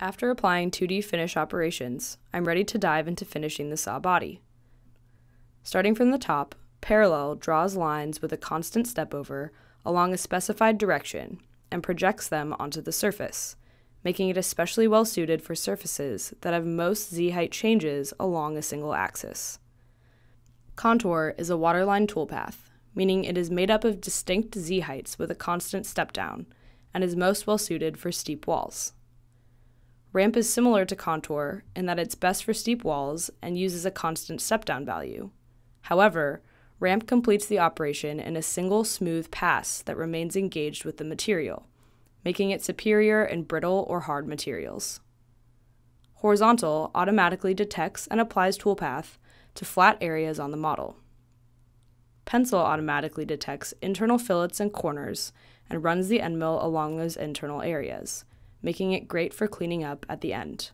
After applying 2D finish operations, I'm ready to dive into finishing the saw body. Starting from the top, Parallel draws lines with a constant step over along a specified direction and projects them onto the surface, making it especially well suited for surfaces that have most z height changes along a single axis. Contour is a waterline toolpath, meaning it is made up of distinct z heights with a constant step down, and is most well suited for steep walls. Ramp is similar to contour in that it's best for steep walls and uses a constant step down value. However, ramp completes the operation in a single smooth pass that remains engaged with the material, making it superior in brittle or hard materials. Horizontal automatically detects and applies toolpath to flat areas on the model. Pencil automatically detects internal fillets and corners and runs the end mill along those internal areas, making it great for cleaning up at the end.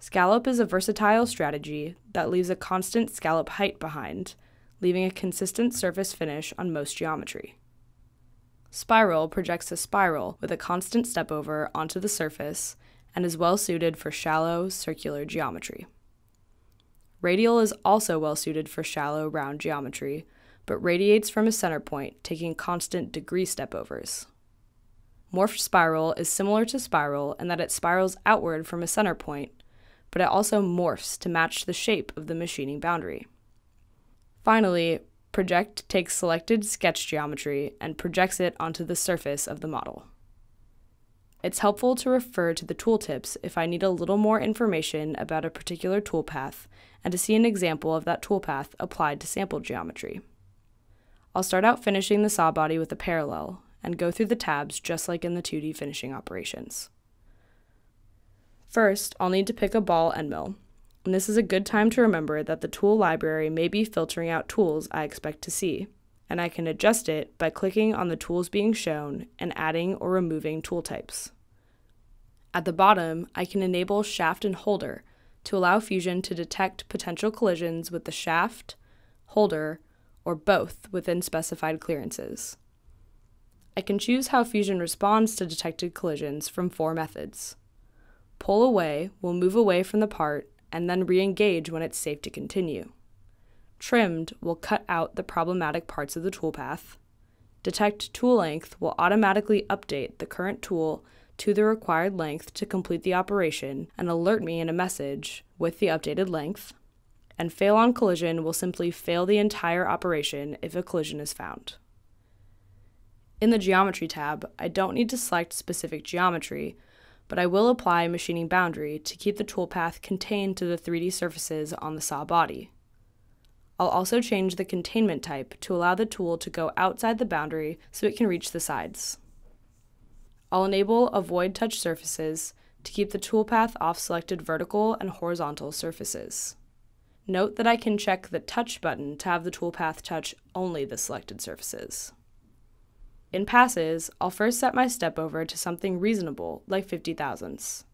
Scallop is a versatile strategy that leaves a constant scallop height behind, leaving a consistent surface finish on most geometry. Spiral projects a spiral with a constant step over onto the surface and is well suited for shallow, circular geometry. Radial is also well suited for shallow, round geometry, but radiates from a center point, taking constant degree stepovers. Morphed spiral is similar to spiral in that it spirals outward from a center point, but it also morphs to match the shape of the machining boundary. Finally, project takes selected sketch geometry and projects it onto the surface of the model. It's helpful to refer to the tooltips if I need a little more information about a particular toolpath and to see an example of that toolpath applied to sample geometry. I'll start out finishing the saw body with a parallel and go through the tabs just like in the 2D finishing operations. First, I'll need to pick a ball end mill, and this is a good time to remember that the tool library may be filtering out tools I expect to see, and I can adjust it by clicking on the tools being shown and adding or removing tool types. At the bottom, I can enable shaft and holder to allow Fusion to detect potential collisions with the shaft, holder, or both within specified clearances. I can choose how Fusion responds to detected collisions from four methods. Pull away will move away from the part and then re-engage when it's safe to continue. Trimmed will cut out the problematic parts of the toolpath. Detect tool length will automatically update the current tool to the required length to complete the operation and alert me in a message with the updated length and fail on collision will simply fail the entire operation if a collision is found. In the Geometry tab, I don't need to select specific geometry, but I will apply Machining Boundary to keep the toolpath contained to the 3D surfaces on the saw body. I'll also change the containment type to allow the tool to go outside the boundary so it can reach the sides. I'll enable Avoid Touch Surfaces to keep the toolpath off selected vertical and horizontal surfaces. Note that I can check the Touch button to have the toolpath touch only the selected surfaces. In passes, I'll first set my step over to something reasonable, like 50 thousandths.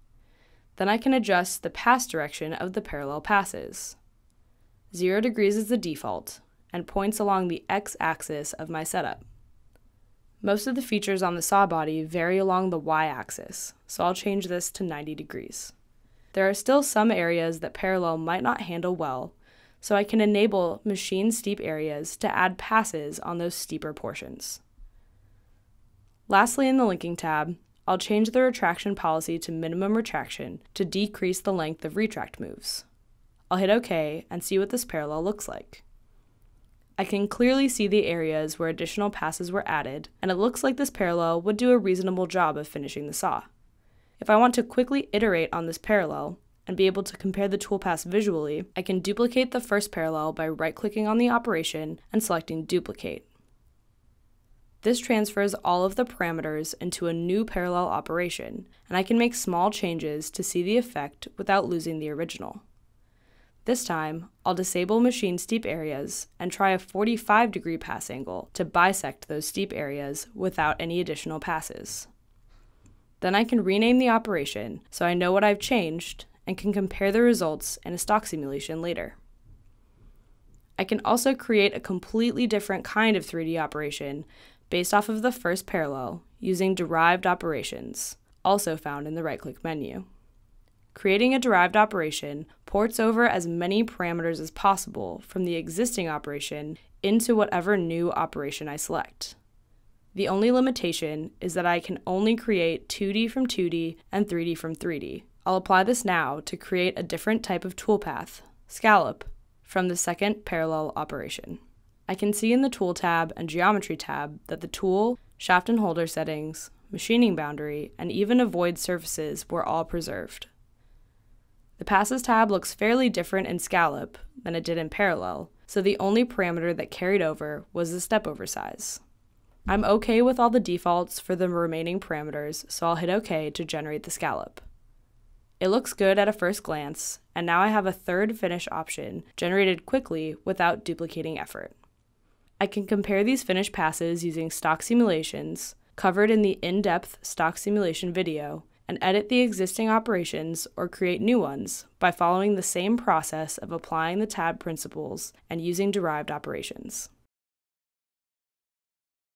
Then I can adjust the pass direction of the parallel passes. 0 degrees is the default, and points along the x-axis of my setup. Most of the features on the saw body vary along the y-axis, so I'll change this to 90 degrees. There are still some areas that Parallel might not handle well, so I can enable machine steep areas to add passes on those steeper portions. Lastly, in the linking tab, I'll change the retraction policy to minimum retraction to decrease the length of retract moves. I'll hit OK and see what this parallel looks like. I can clearly see the areas where additional passes were added, and it looks like this parallel would do a reasonable job of finishing the saw. If I want to quickly iterate on this parallel and be able to compare the toolpaths visually, I can duplicate the first parallel by right-clicking on the operation and selecting Duplicate. This transfers all of the parameters into a new parallel operation, and I can make small changes to see the effect without losing the original. This time, I'll disable machine steep areas and try a 45 degree pass angle to bisect those steep areas without any additional passes. Then I can rename the operation so I know what I've changed and can compare the results in a stock simulation later. I can also create a completely different kind of 3D operation based off of the first parallel using derived operations, also found in the right click menu. Creating a derived operation ports over as many parameters as possible from the existing operation into whatever new operation I select. The only limitation is that I can only create 2D from 2D and 3D from 3D. I'll apply this now to create a different type of toolpath, scallop, from the second parallel operation. I can see in the Tool tab and Geometry tab that the tool, shaft and holder settings, machining boundary, and even avoid surfaces were all preserved. The Passes tab looks fairly different in Scallop than it did in Parallel, so the only parameter that carried over was the step over size. I'm okay with all the defaults for the remaining parameters, so I'll hit OK to generate the scallop. It looks good at a first glance, and now I have a third finish option generated quickly without duplicating effort. I can compare these finished passes using stock simulations, covered in the in-depth stock simulation video, and edit the existing operations or create new ones by following the same process of applying the tab principles and using derived operations.